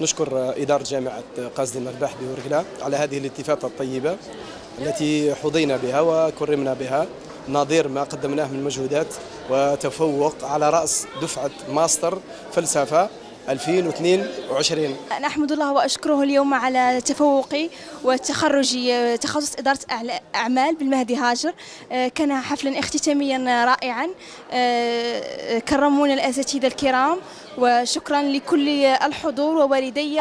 نشكر إدارة جامعة قاصد المرباح بورقلا على هذه الالتفاتة الطيبة التي حظينا بها وكرمنا بها. نظير ما قدمناه من مجهودات وتفوق على رأس دفعة ماستر فلسفة. 2022 أنا أحمد الله وأشكره اليوم على تفوقي وتخرجي تخصص إدارة أعمال بالمهدي هاجر. كان حفلا اختتاميا رائعا. كرمونا الأساتذة الكرام وشكرا لكل الحضور ووالدي.